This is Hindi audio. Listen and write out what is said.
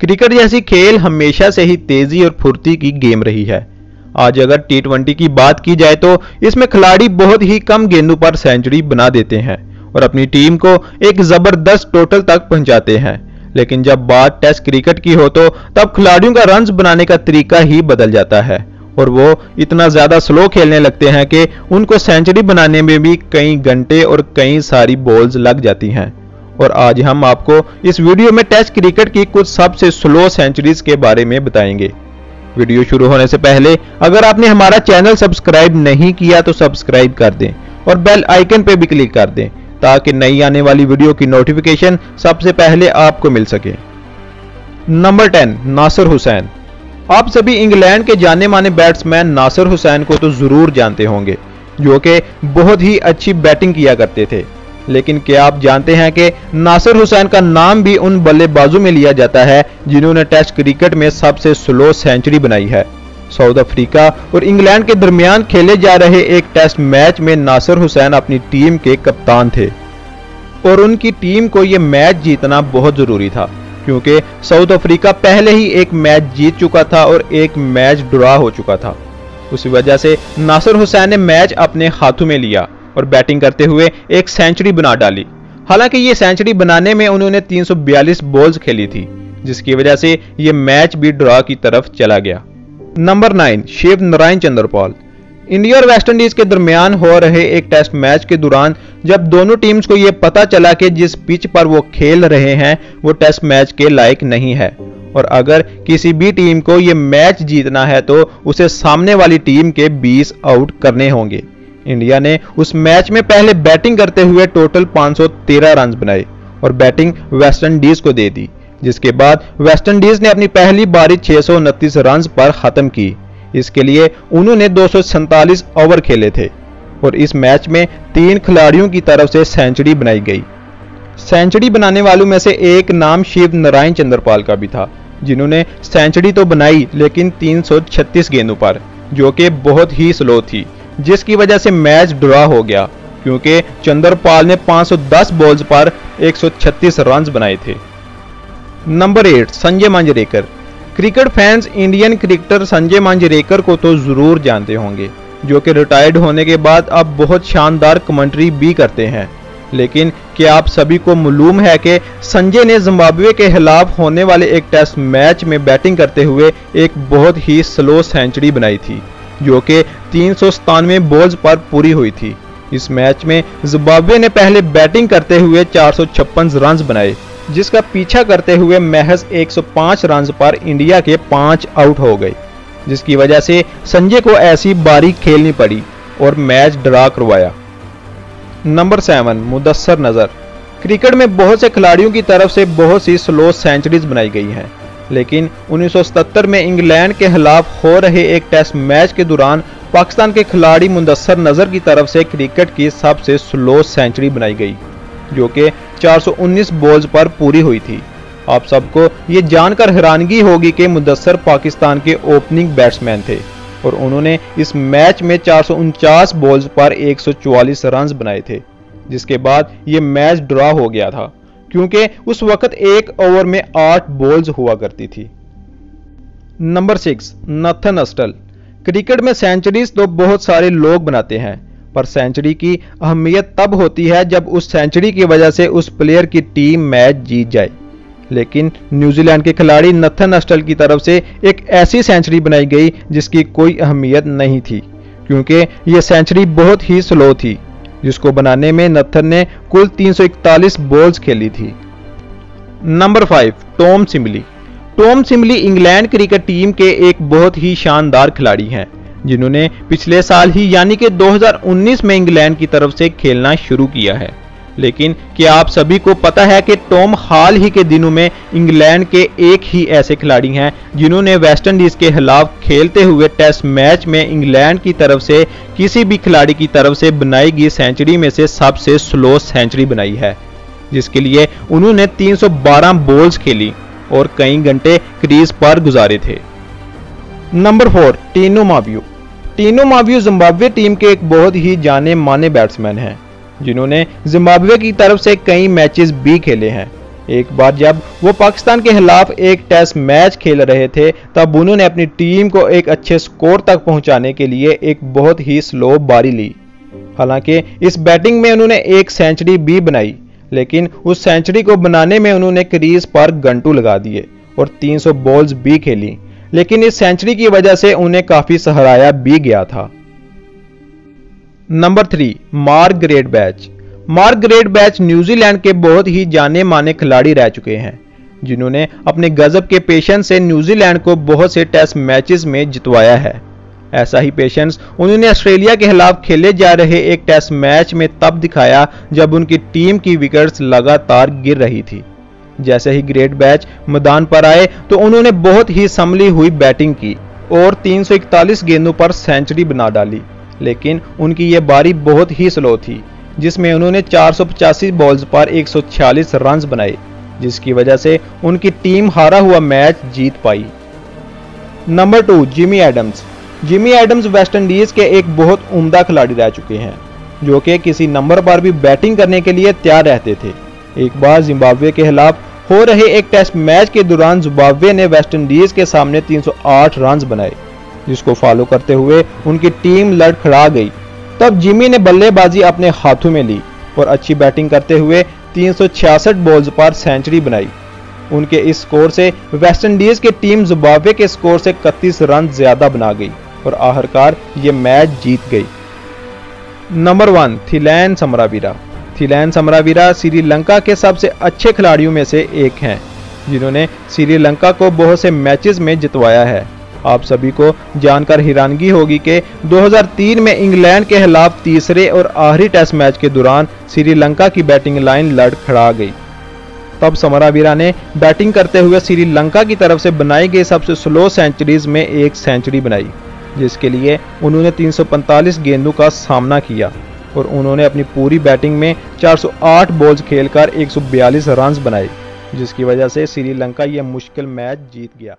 क्रिकेट जैसी खेल हमेशा से ही तेज़ी और फुर्ती की गेम रही है। आज अगर टी की बात की जाए तो इसमें खिलाड़ी बहुत ही कम गेंदों पर सेंचुरी बना देते हैं और अपनी टीम को एक ज़बरदस्त टोटल तक पहुंचाते हैं। लेकिन जब बात टेस्ट क्रिकेट की हो तो तब खिलाड़ियों का रन बनाने का तरीका ही बदल जाता है और वो इतना ज़्यादा स्लो खेलने लगते हैं कि उनको सेंचुरी बनाने में भी कई घंटे और कई सारी बॉल्स लग जाती हैं। और आज हम आपको इस वीडियो में टेस्ट क्रिकेट की कुछ सबसे स्लो सेंचुरीज के बारे में बताएँगे। वीडियो शुरू होने से पहले, अगर आपने हमारा चैनल सब्सक्राइब नहीं किया तो सब्सक्राइब कर दें और बेल आइकन पे भी क्लिक कर दें ताकि नई आने वाली वीडियो की नोटिफिकेशन सबसे पहले आपको मिल सके। नंबर टेन नासिर हुसैन आप सभी इंग्लैंड के जाने माने बैट्समैन नासिर हुसैन को तो ज़रूर जानते होंगे, जो कि बहुत ही अच्छी बैटिंग किया करते थे। लेकिन क्या आप जानते हैं कि नासिर हुसैन का नाम भी उन बल्लेबाजों में लिया जाता है जिन्होंने टेस्ट क्रिकेट में सबसे स्लो सेंचुरी बनाई है। साउथ अफ्रीका और इंग्लैंड के दरमियान खेले जा रहे एक टेस्ट मैच में नासिर हुसैन अपनी टीम के कप्तान थे। और उनकी टीम को यह मैच जीतना बहुत ज़रूरी था, क्योंकि साउथ अफ्रीका पहले ही एक मैच जीत चुका था और एक मैच ड्रा हो चुका था। उसी वजह से नासिर हुसैन ने मैच अपने हाथों में लिया। और बैटिंग करते हुए एक सेंचुरी बना डाली। हालाँकि ये सेंचुरी बनाने में उन्होंने 342 बॉल्स खेली थी, जिसकी वजह से ये मैच भी ड्रॉ की तरफ़ चला गया। Number nine, Shivnarine Chanderpaul. India और वेस्टइंडीज के दरमियान हो रहे एक टेस्ट मैच के दौरान जब दोनों टीम्स को यह पता चला कि जिस पिच पर वो खेल रहे हैं, वो टेस्ट मैच के लायक नहीं है। और अगर किसी भी टीम को यह मैच जीतना है तो उसे सामने वाली टीम के 20 आउट करने होंगे। इंडिया ने उस मैच में पहले बैटिंग करते हुए टोटल 513 रन बनाए और बैटिंग वेस्ट इंडीज को दे दी, जिसके बाद वेस्ट इंडीज ने अपनी पहली बारी छह सौ उनतीस रन पर खत्म की। इसके लिए उन्होंने दो सौ सैंतालीस ओवर खेले थे और इस मैच में तीन खिलाड़ियों की तरफ़ से सेंचुरी बनाई गई। सेंचुरी बनाने वालों में से एक नाम शिव नारायण चंद्रपाल का भी था, जिन्होंने सेंचुरी तो बनाई, लेकिन 336 गेंदों पर, जो कि बहुत ही स्लो थी। जिसकी वजह से मैच ड्रॉ हो गया, क्योंकि चंद्रपाल ने 510 बॉल्स पर 136 रन बनाए थे। Number eight Sanjay Manjrekar. Cricket fans Indian cricketer Sanjay Manjrekar को तो ज़रूर जानते होंगे, जो कि रिटायर्ड होने के बाद अब बहुत शानदार कमेंट्री भी करते हैं। लेकिन क्या आप सभी को मालूम है कि संजय ने जिम्बाब्वे के खिलाफ होने वाले एक टेस्ट मैच में बैटिंग करते हुए एक बहुत ही स्लो सेंचुरी बनाई थी? जो कि तीन सौ सतानवे बॉल्स पर पूरी हुई थी। इस मैच में जिम्बाब्वे ने पहले बैटिंग करते हुए चार सौ छप्पन रन बनाए, जिसका पीछा करते हुए महज 105 रन पर इंडिया के पाँच आउट हो गए, जिसकी वजह से संजय को ऐसी बारी खेलनी पड़ी और मैच ड्रा करवाया। Number seven, Mudassar Nazar. Cricket में बहुत से खिलाड़ियों की तरफ़ से बहुत सी स्लो सेंचुरीज बनाई गई हैं। लेकिन 1977 में इंग्लैंड के खिलाफ हो रहे एक टेस्ट मैच के दौरान पाकिस्तान के खिलाड़ी मुंदसर नज़र की तरफ़ से क्रिकेट की सबसे स्लो सेंचुरी बनाई गई, जो कि 419 बॉल्स पर पूरी हुई थी। आप सबको ये जानकर हैरानगी होगी कि मुदसर पाकिस्तान के ओपनिंग बैट्समैन थे और उन्होंने इस मैच में चार सौ उनचास बॉल्स पर 144 रन बनाए थे, जिसके बाद ये मैच ड्रा हो गया था। क्योंकि उस वक्त एक ओवर में आठ बॉल्स हुआ करती थी। Number six Nathan Astle cricket में सेंचुरीज तो बहुत सारे लोग बनाते हैं, पर सेंचुरी की अहमियत तब होती है जब उस सेंचुरी की वजह से उस प्लेयर की टीम मैच जीत जाए। लेकिन न्यूजीलैंड के खिलाड़ी नथन अस्टल की तरफ़ से एक ऐसी सेंचुरी बनाई गई जिसकी कोई अहमियत नहीं थी, क्योंकि यह सेंचुरी बहुत ही स्लो थी। जिसको बनाने में नथन ने कुल 341 बॉल्स खेली थी। Number five Dom Sibley Dom Sibley England cricket team के एक बहुत ही शानदार खिलाड़ी हैं, जिन्होंने पिछले साल ही, यानी कि 2019 में इंग्लैंड की तरफ़ से खेलना शुरू किया है। लेकिन क्या आप सभी को पता है कि टॉम हाल ही के दिनों में इंग्लैंड के एक ही ऐसे खिलाड़ी हैं, जिन्होंने वेस्ट इंडीज के खिलाफ खेलते हुए टेस्ट मैच में इंग्लैंड की तरफ़ से किसी भी खिलाड़ी की तरफ़ से बनाई गई सेंचुरी में से सबसे स्लो सेंचुरी बनाई है, जिसके लिए उन्होंने 312 बॉल्स खेली और कई घंटे क्रीज पर गुजारे थे। Number four, Tino Mawoyo. Tino Mawoyo Zimbabwe team के एक बहुत ही जाने माने बैट्समैन हैं। जिन्होंने जिम्बाब्वे की तरफ़ से कई मैचेस भी खेले हैं। एक बार जब वो पाकिस्तान के खिलाफ एक टेस्ट मैच खेल रहे थे, तब उन्होंने अपनी टीम को एक अच्छे स्कोर तक पहुँचाने के लिए एक बहुत ही स्लो बारी ली। हालाँकि इस बैटिंग में उन्होंने एक सेंचुरी भी बनाई, लेकिन उस सेंचुरी को बनाने में उन्होंने क्रीज पर घंटू लगा दिए और 300 बॉल्स भी खेली। लेकिन इस सेंचुरी की वजह से उन्हें काफ़ी सहराया भी गया था। Number three Mark Greatbatch. Mark Greatbatch New Zealand के बहुत ही जाने माने खिलाड़ी रह चुके हैं, जिन्होंने अपने गजब के पेशेंस से न्यूजीलैंड को बहुत से टेस्ट मैचेस में जितवाया है। ऐसा ही पेशेंस उन्होंने ऑस्ट्रेलिया के खिलाफ खेले जा रहे एक टेस्ट मैच में तब दिखाया जब उनकी टीम की विकेट्स लगातार गिर रही थी। जैसे ही ग्रेट बैच मैदान पर आए तो उन्होंने बहुत ही संभली हुई बैटिंग की और 341 गेंदों पर सेंचुरी बना डाली। लेकिन उनकी यह बारी बहुत ही स्लो थी, जिसमें उन्होंने चार सौ पचासी बॉल्स पर 146 रन्स बनाए, जिसकी वजह से उनकी टीम हारा हुआ मैच जीत पाई। Number two Jimmy Adams Jimmy Adams West Indies के एक बहुत उम्दा खिलाड़ी रह चुके हैं, जो कि किसी नंबर पर भी बैटिंग करने के लिए तैयार रहते थे। एक बार जिम्बाब्वे के खिलाफ हो रहे एक टेस्ट मैच के दौरान जिम्बाब्वे ने वेस्टइंडीज के सामने 308 रन बनाए। जिसको फॉलो करते हुए उनकी टीम लड़खड़ा गई। तब जिमी ने बल्लेबाजी अपने हाथों में ली और अच्छी बैटिंग करते हुए 366 बॉल्स पर सेंचुरी बनाई। उनके इस स्कोर से वेस्टइंडीज की टीम जिम्बाब्वे के स्कोर से इकतीस रन ज़्यादा बना गई और आखिरकार ये मैच जीत गई। Number one Thilan Samaraweera. थिलैन Samaraweera Sri Lanka के सबसे अच्छे खिलाड़ियों में से एक हैं, जिन्होंने श्रीलंका को बहुत से मैचेस में जितवाया है। आप सभी को जानकर हैरानगी होगी कि 2003 में इंग्लैंड के खिलाफ तीसरे और आखिरी टेस्ट मैच के दौरान श्रीलंका की बैटिंग लाइन लड़ खड़ा गई। तब समरावीरा ने बैटिंग करते हुए श्रीलंका की तरफ़ से बनाई गई सबसे स्लो सेंचुरीज में एक सेंचुरी बनाई, जिसके लिए उन्होंने 345 गेंदों का सामना किया और उन्होंने अपनी पूरी बैटिंग में 408 बॉल्स खेलकर 142 रन बनाए, जिसकी वजह से श्रीलंका यह मुश्किल मैच जीत गया।